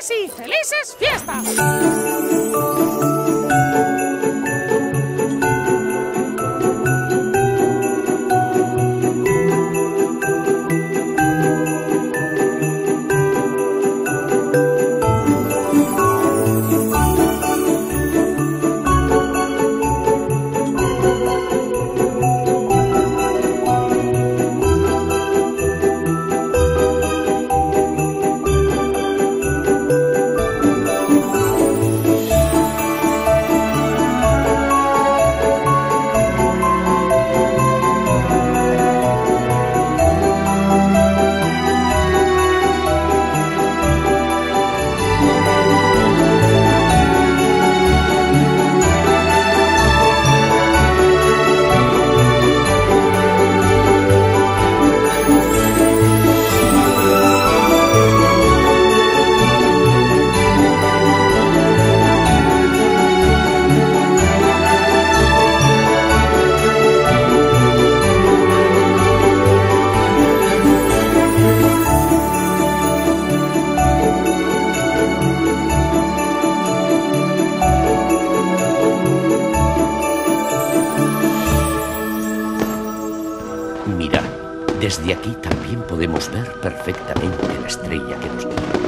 y felices fiestas. Mira, desde aquí también podemos ver perfectamente la estrella que nos guía.